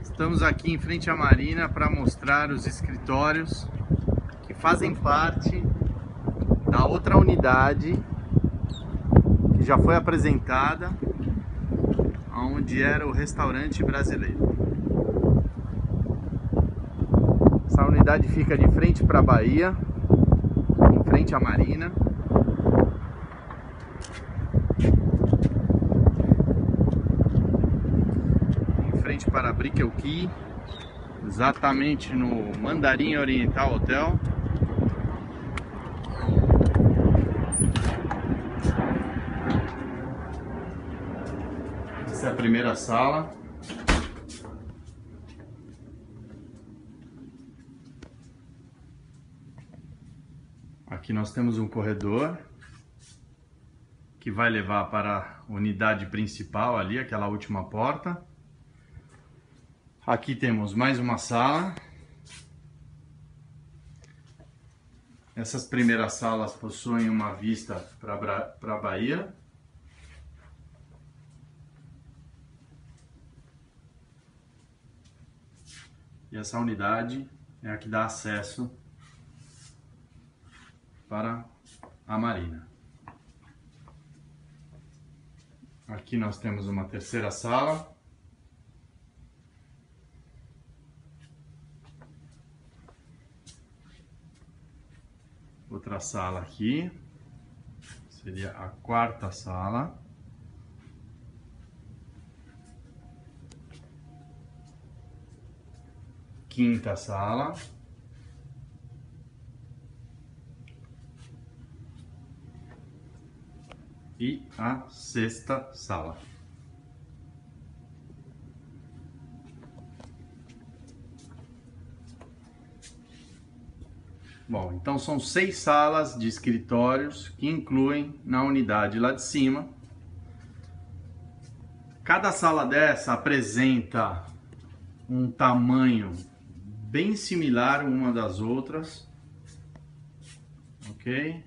Estamos aqui em frente à Marina para mostrar os escritórios que fazem parte da outra unidade que já foi apresentada, onde era o restaurante brasileiro. Essa unidade fica de frente para a Bahia, em frente à Marina. Frente para a Brickell exatamente no Mandarim Oriental Hotel. Essa é a primeira sala. Aqui nós temos um corredor que vai levar para a unidade principal ali, aquela última porta. Aqui temos mais uma sala. Essas primeiras salas possuem uma vista para a Bahia. E essa unidade é a que dá acesso para a marina. Aqui nós temos uma terceira sala. Outra sala aqui. Seria a quarta sala. Quinta sala. e a sexta sala. Bom, então são seis salas de escritórios que incluem na unidade lá de cima. Cada sala dessa apresenta um tamanho bem similar uma das outras, ok?